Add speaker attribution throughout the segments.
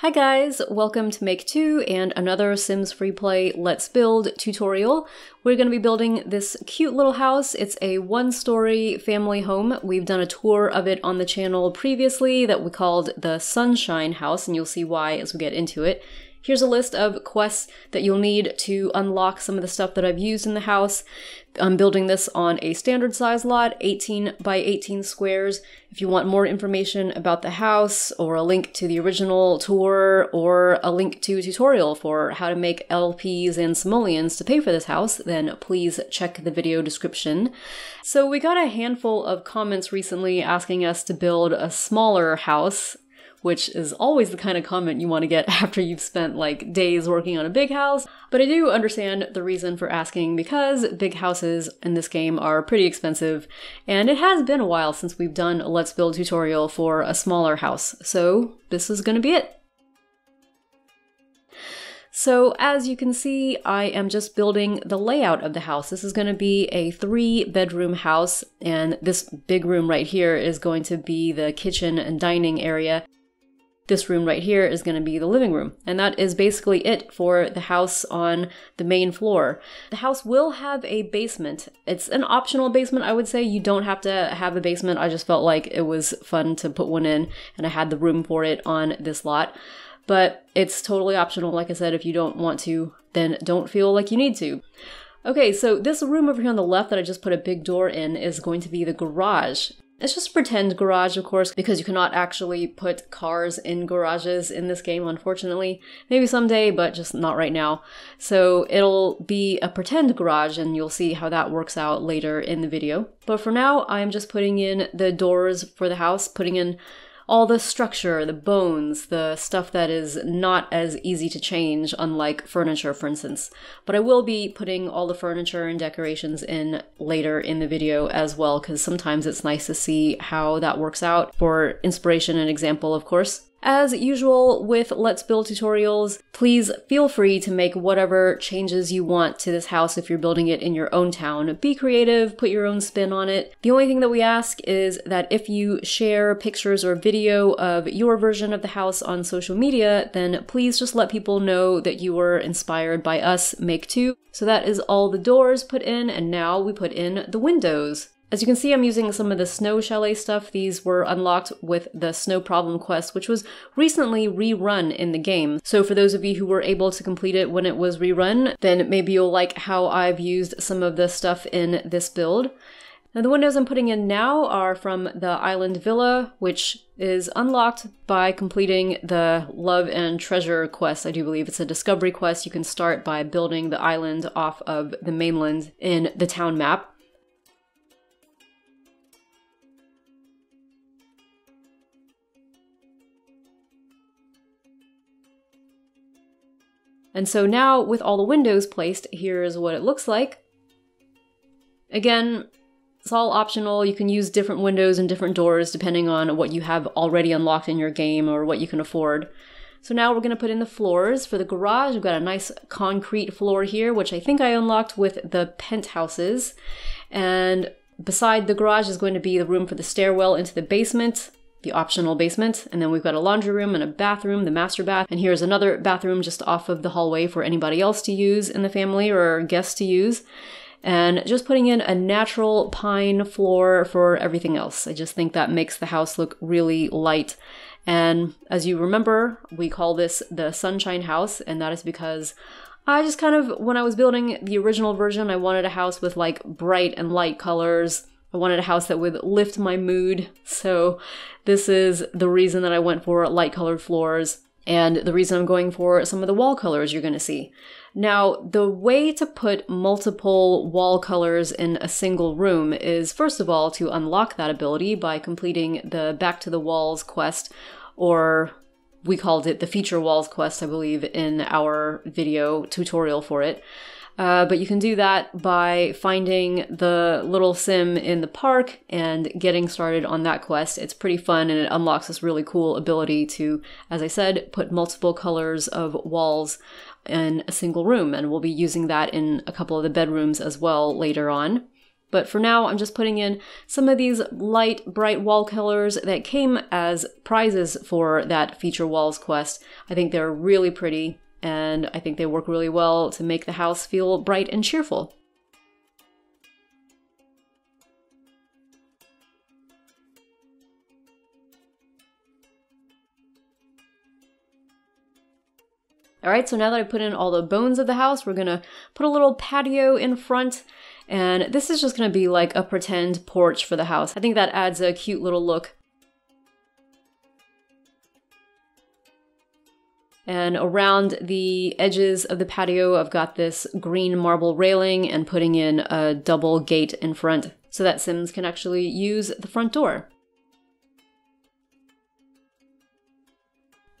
Speaker 1: Hi guys, welcome to Make 2 and another Sims Freeplay Let's Build tutorial. We're going to be building this cute little house. It's a one-story family home. We've done a tour of it on the channel previously that we called the Sunshine House, and you'll see why as we get into it. Here's a list of quests that you'll need to unlock some of the stuff that I've used in the house. I'm building this on a standard size lot, 18 by 18 squares. If you want more information about the house, or a link to the original tour, or a link to a tutorial for how to make LPs and simoleons to pay for this house, then please check the video description. So we got a handful of comments recently asking us to build a smaller house which is always the kind of comment you want to get after you've spent like days working on a big house. But I do understand the reason for asking because big houses in this game are pretty expensive, and it has been a while since we've done a Let's Build tutorial for a smaller house, so this is gonna be it. So as you can see, I am just building the layout of the house. This is going to be a three bedroom house and this big room right here is going to be the kitchen and dining area. This room right here is going to be the living room. And that is basically it for the house on the main floor. The house will have a basement. It's an optional basement, I would say. You don't have to have a basement. I just felt like it was fun to put one in, and I had the room for it on this lot. But it's totally optional. Like I said, if you don't want to, then don't feel like you need to. Okay, so this room over here on the left that I just put a big door in is going to be the garage. It's just a pretend garage, of course, because you cannot actually put cars in garages in this game, unfortunately. Maybe someday, but just not right now. So it'll be a pretend garage, and you'll see how that works out later in the video. But for now, I'm just putting in the doors for the house, putting in all the structure, the bones, the stuff that is not as easy to change, unlike furniture, for instance. But I will be putting all the furniture and decorations in later in the video as well, because sometimes it's nice to see how that works out for inspiration and example, of course. As usual with Let's Build tutorials, please feel free to make whatever changes you want to this house if you're building it in your own town. Be creative, put your own spin on it. The only thing that we ask is that if you share pictures or video of your version of the house on social media, then please just let people know that you were inspired by us Make 2. So that is all the doors put in, and now we put in the windows. As you can see, I'm using some of the Snow Chalet stuff. These were unlocked with the Snow Problem quest, which was recently rerun in the game. So for those of you who were able to complete it when it was rerun, then maybe you'll like how I've used some of the stuff in this build. Now the windows I'm putting in now are from the Island Villa, which is unlocked by completing the Love and Treasure quest. I do believe it's a discovery quest. You can start by building the island off of the mainland in the town map. And so now with all the windows placed, here's what it looks like. Again, it's all optional. You can use different windows and different doors depending on what you have already unlocked in your game or what you can afford. So now we're going to put in the floors. For the garage, we've got a nice concrete floor here, which I think I unlocked with the penthouses. And beside the garage is going to be the room for the stairwell into the basement the optional basement. And then we've got a laundry room and a bathroom, the master bath. And here's another bathroom just off of the hallway for anybody else to use in the family or guests to use. And just putting in a natural pine floor for everything else. I just think that makes the house look really light. And as you remember, we call this the Sunshine House, and that is because I just kind of, when I was building the original version, I wanted a house with like bright and light colors I wanted a house that would lift my mood. So this is the reason that I went for light colored floors and the reason I'm going for some of the wall colors you're going to see. Now, the way to put multiple wall colors in a single room is first of all to unlock that ability by completing the Back to the Walls quest, or we called it the Feature Walls quest, I believe, in our video tutorial for it. Uh, but you can do that by finding the little sim in the park and getting started on that quest. It's pretty fun and it unlocks this really cool ability to, as I said, put multiple colors of walls in a single room. And we'll be using that in a couple of the bedrooms as well later on. But for now, I'm just putting in some of these light, bright wall colors that came as prizes for that Feature Walls quest. I think they're really pretty, and I think they work really well to make the house feel bright and cheerful. All right, so now that I put in all the bones of the house, we're gonna put a little patio in front. And this is just gonna be like a pretend porch for the house. I think that adds a cute little look. And around the edges of the patio, I've got this green marble railing and putting in a double gate in front so that Sims can actually use the front door.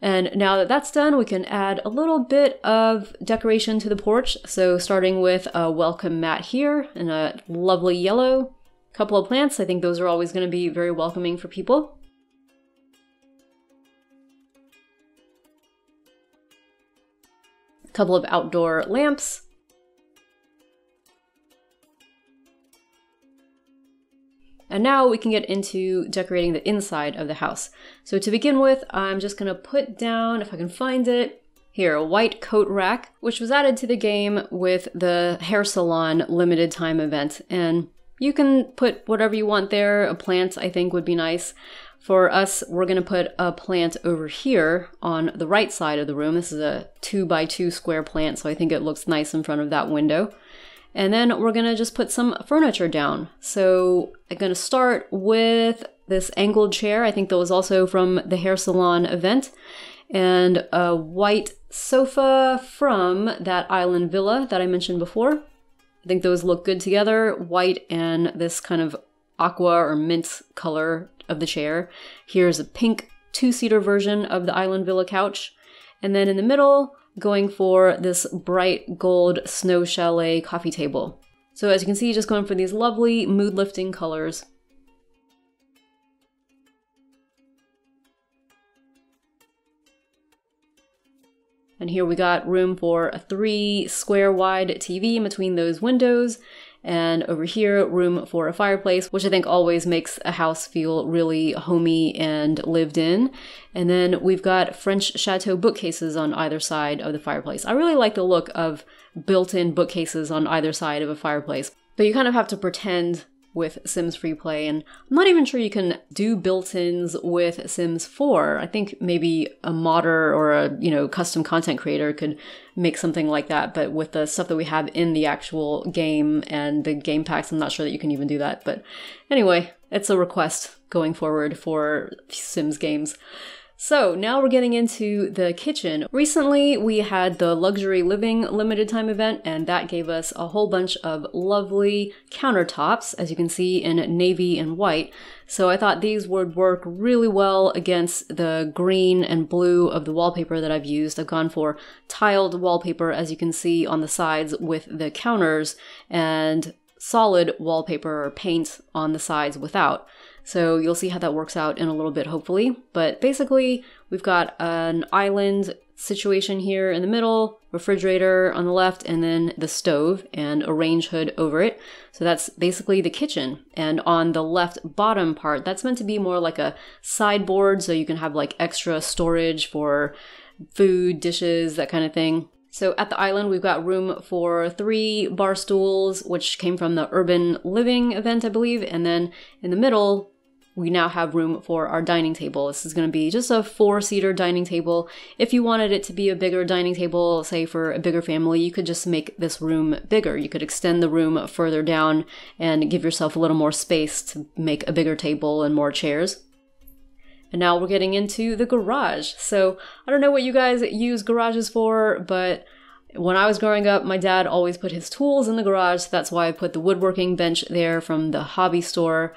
Speaker 1: And now that that's done, we can add a little bit of decoration to the porch. So starting with a welcome mat here in a lovely yellow. Couple of plants, I think those are always going to be very welcoming for people. Couple of outdoor lamps. And now we can get into decorating the inside of the house. So to begin with, I'm just gonna put down, if I can find it, here, a white coat rack, which was added to the game with the hair salon limited time event. And you can put whatever you want there. A plant, I think, would be nice. For us, we're going to put a plant over here on the right side of the room. This is a two by two square plant, so I think it looks nice in front of that window. And then we're gonna just put some furniture down. So I'm gonna start with this angled chair. I think that was also from the hair salon event. And a white sofa from that island villa that I mentioned before. I think those look good together. White and this kind of aqua or mint color of the chair. Here's a pink two-seater version of the island villa couch. And then in the middle, going for this bright gold snow chalet coffee table. So as you can see, just going for these lovely mood-lifting colors. And here we got room for a three square wide TV in between those windows and over here, room for a fireplace, which I think always makes a house feel really homey and lived in. And then we've got French chateau bookcases on either side of the fireplace. I really like the look of built in bookcases on either side of a fireplace. But you kind of have to pretend with Sims Free Play, and I'm not even sure you can do built-ins with Sims 4. I think maybe a modder or a you know custom content creator could make something like that, but with the stuff that we have in the actual game and the game packs, I'm not sure that you can even do that. But anyway, it's a request going forward for Sims games. So now we're getting into the kitchen. Recently, we had the Luxury Living limited time event, and that gave us a whole bunch of lovely countertops, as you can see in navy and white. So I thought these would work really well against the green and blue of the wallpaper that I've used. I've gone for tiled wallpaper, as you can see on the sides with the counters, and solid wallpaper or paint on the sides without. So you'll see how that works out in a little bit, hopefully. But basically, we've got an island situation here in the middle, refrigerator on the left, and then the stove and a range hood over it. So that's basically the kitchen. And on the left bottom part, that's meant to be more like a sideboard, so you can have like extra storage for food, dishes, that kind of thing. So at the island, we've got room for three bar stools, which came from the urban living event, I believe. And then in the middle, we now have room for our dining table. This is going to be just a four seater dining table. If you wanted it to be a bigger dining table, say for a bigger family, you could just make this room bigger. You could extend the room further down and give yourself a little more space to make a bigger table and more chairs. And now we're getting into the garage. So I don't know what you guys use garages for, but when I was growing up, my dad always put his tools in the garage. So that's why I put the woodworking bench there from the hobby store.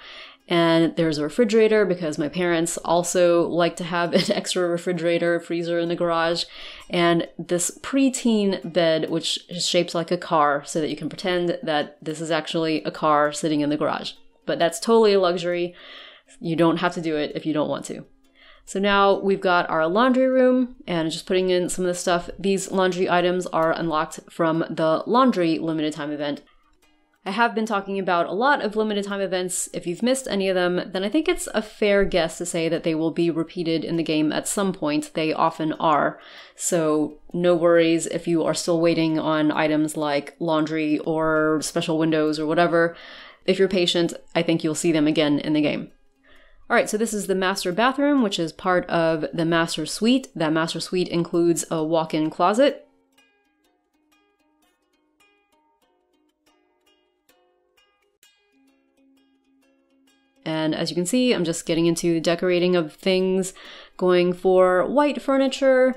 Speaker 1: And there's a refrigerator because my parents also like to have an extra refrigerator, freezer in the garage. And this preteen bed, which is shaped like a car, so that you can pretend that this is actually a car sitting in the garage. But that's totally a luxury. You don't have to do it if you don't want to. So now we've got our laundry room and just putting in some of the stuff. These laundry items are unlocked from the laundry limited time event. I have been talking about a lot of limited time events. If you've missed any of them, then I think it's a fair guess to say that they will be repeated in the game at some point. They often are. So, no worries if you are still waiting on items like laundry or special windows or whatever. If you're patient, I think you'll see them again in the game. All right, so this is the master bathroom, which is part of the master suite. That master suite includes a walk in closet, And as you can see, I'm just getting into decorating of things, going for white furniture.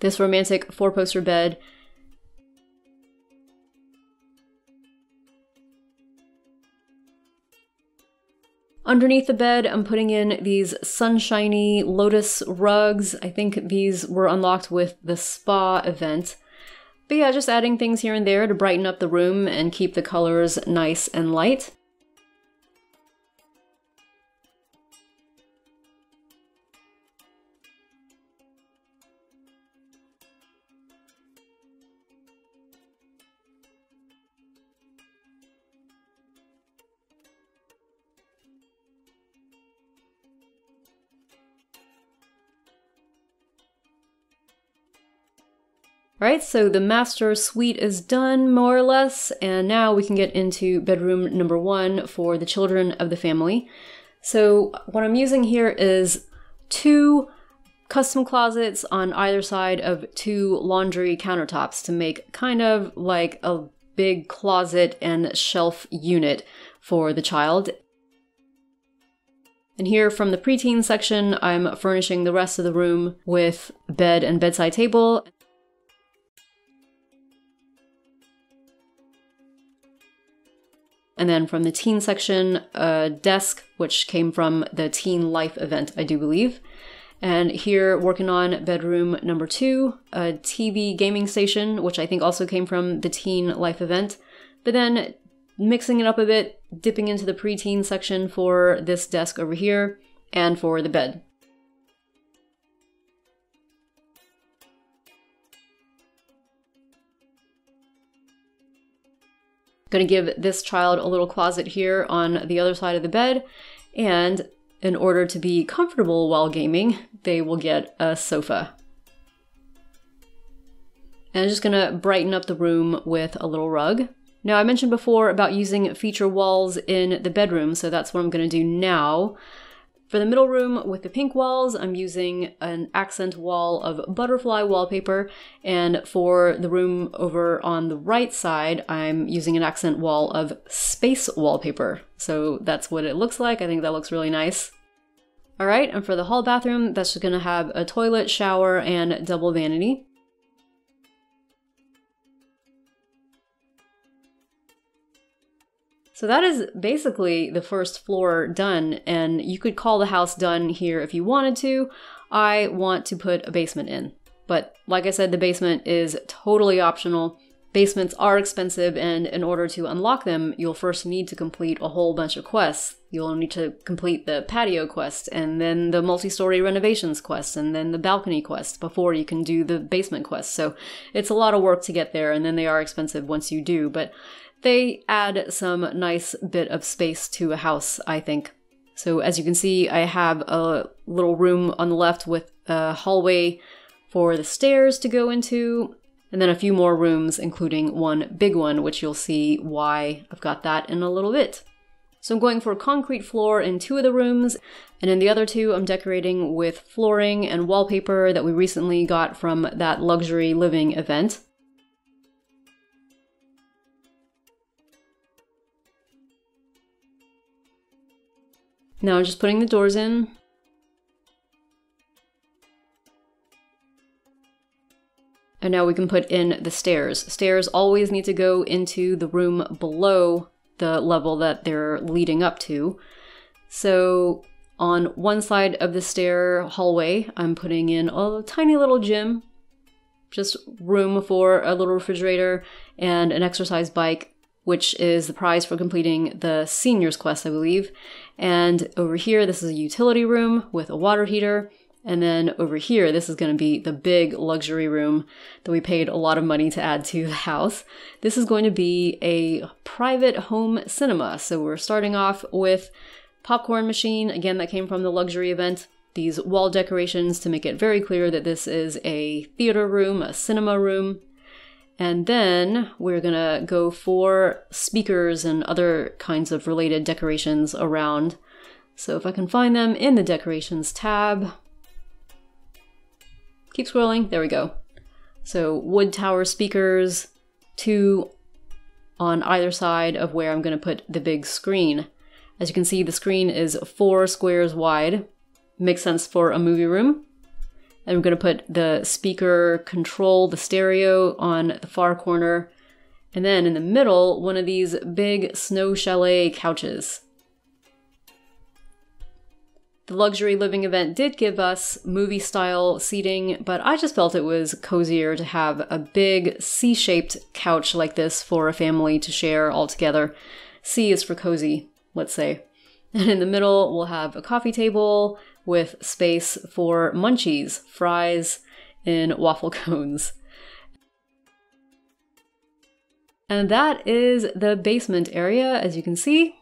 Speaker 1: This romantic four poster bed. Underneath the bed, I'm putting in these sunshiny lotus rugs. I think these were unlocked with the spa event. But yeah, just adding things here and there to brighten up the room and keep the colors nice and light. Right, so the master suite is done more or less, and now we can get into bedroom number one for the children of the family. So what I'm using here is two custom closets on either side of two laundry countertops to make kind of like a big closet and shelf unit for the child. And here from the preteen section, I'm furnishing the rest of the room with bed and bedside table. And then from the teen section, a desk, which came from the Teen Life event, I do believe. And here, working on bedroom number two, a TV gaming station, which I think also came from the Teen Life event. But then mixing it up a bit, dipping into the preteen section for this desk over here, and for the bed. To give this child a little closet here on the other side of the bed, and in order to be comfortable while gaming, they will get a sofa. And I'm just to brighten up the room with a little rug. Now, I mentioned before about using feature walls in the bedroom, so that's what I'm to do now. For the middle room with the pink walls, I'm using an accent wall of butterfly wallpaper. And for the room over on the right side, I'm using an accent wall of space wallpaper. So that's what it looks like. I think that looks really nice. All right, and for the hall bathroom, that's just gonna have a toilet, shower, and double vanity. So that is basically the first floor done, and you could call the house done here if you wanted to. I want to put a basement in. But like I said, the basement is totally optional. Basements are expensive, and in order to unlock them, you'll first need to complete a whole bunch of quests. You'll need to complete the patio quest, and then the multi story renovations quest, and then the balcony quest before you can do the basement quest. So it's a lot of work to get there, and then they are expensive once you do. But they add some nice bit of space to a house, I think. So as you can see, I have a little room on the left with a hallway for the stairs to go into, and then a few more rooms, including one big one, which you'll see why I've got that in a little bit. So I'm going for a concrete floor in two of the rooms, and in the other two, I'm decorating with flooring and wallpaper that we recently got from that luxury living event. Now I'm just putting the doors in. And now we can put in the stairs. Stairs always need to go into the room below the level that they're leading up to. So on one side of the stair hallway, I'm putting in a tiny little gym, just room for a little refrigerator and an exercise bike which is the prize for completing the seniors quest, I believe. And over here, this is a utility room with a water heater. And then over here, this is going to be the big luxury room that we paid a lot of money to add to the house. This is going to be a private home cinema. So we're starting off with popcorn machine, again, that came from the luxury event. These wall decorations to make it very clear that this is a theater room, a cinema room. And then we're gonna go for speakers and other kinds of related decorations around. So if I can find them in the decorations tab, keep scrolling, there we go. So wood tower speakers, two on either side of where I'm gonna put the big screen. As you can see, the screen is four squares wide. Makes sense for a movie room. And I'm going to put the speaker control, the stereo on the far corner. And then in the middle, one of these big snow chalet couches. The luxury living event did give us movie style seating, but I just felt it was cozier to have a big C shaped couch like this for a family to share all together. C is for cozy, let's say. And in the middle, we'll have a coffee table, with space for munchies, fries and waffle cones. And that is the basement area, as you can see.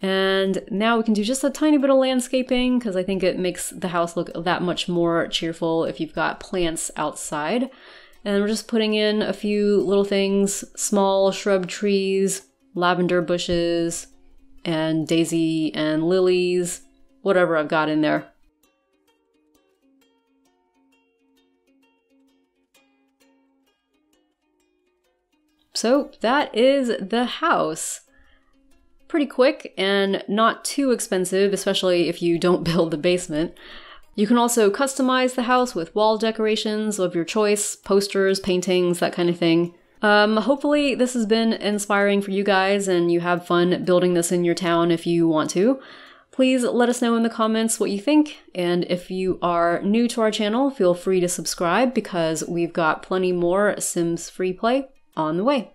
Speaker 1: And now we can do just a tiny bit of landscaping because I think it makes the house look that much more cheerful if you've got plants outside. And we're just putting in a few little things, small shrub trees, lavender bushes, and daisy and lilies, whatever I've got in there. So that is the house. Pretty quick and not too expensive, especially if you don't build the basement. You can also customize the house with wall decorations of your choice, posters, paintings, that kind of thing. Um, hopefully, this has been inspiring for you guys and you have fun building this in your town if you want to. Please let us know in the comments what you think, and if you are new to our channel, feel free to subscribe because we've got plenty more Sims free play on the way.